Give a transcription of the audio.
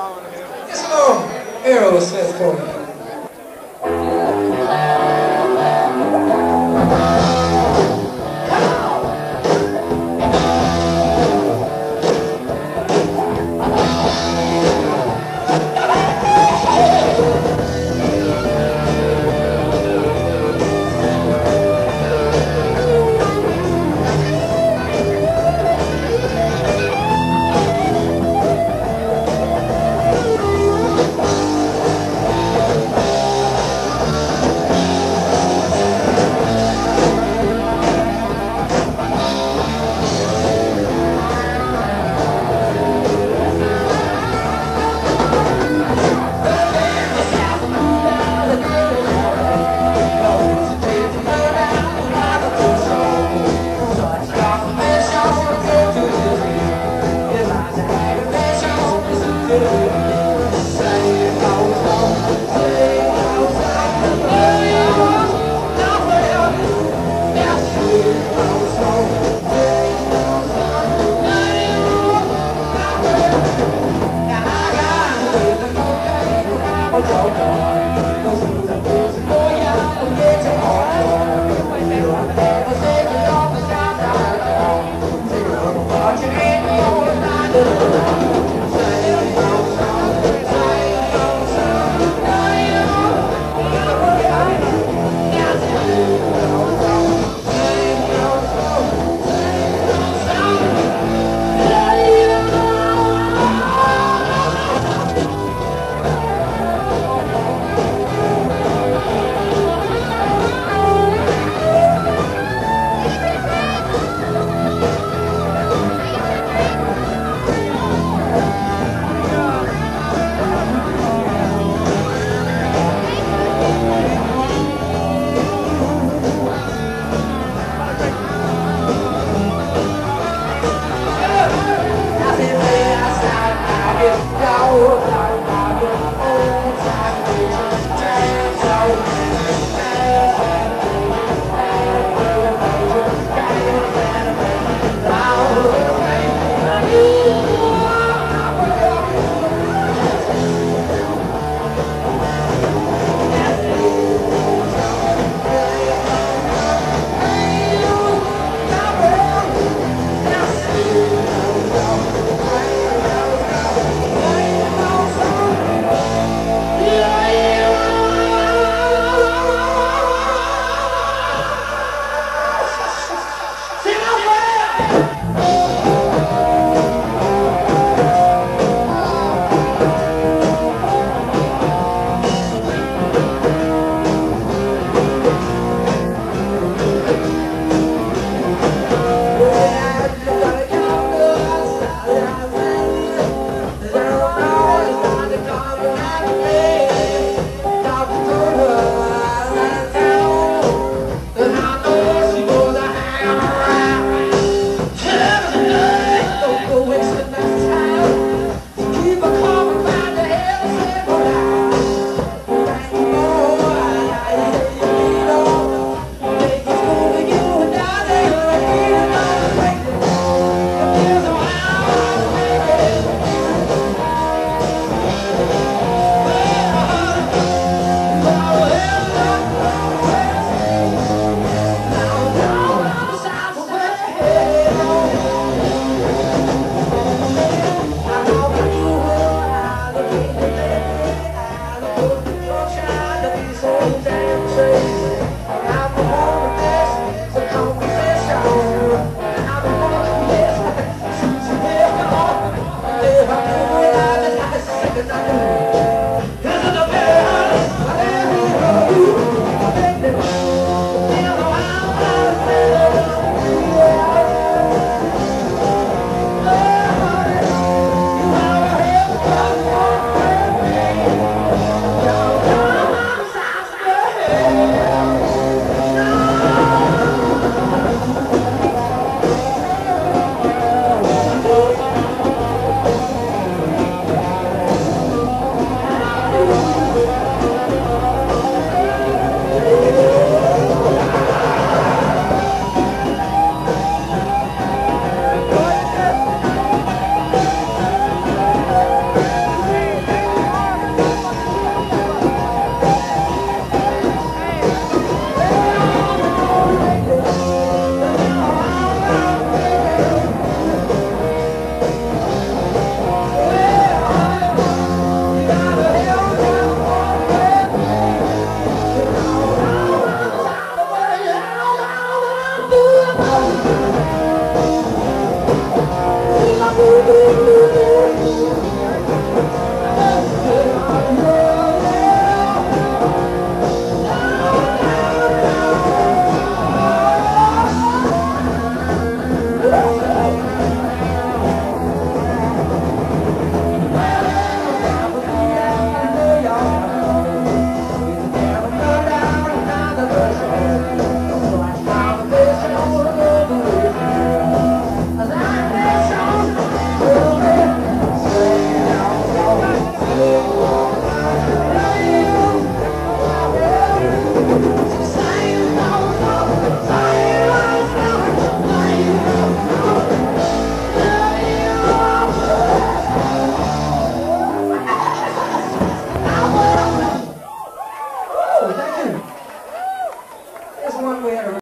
It's a little Aerosmith for you.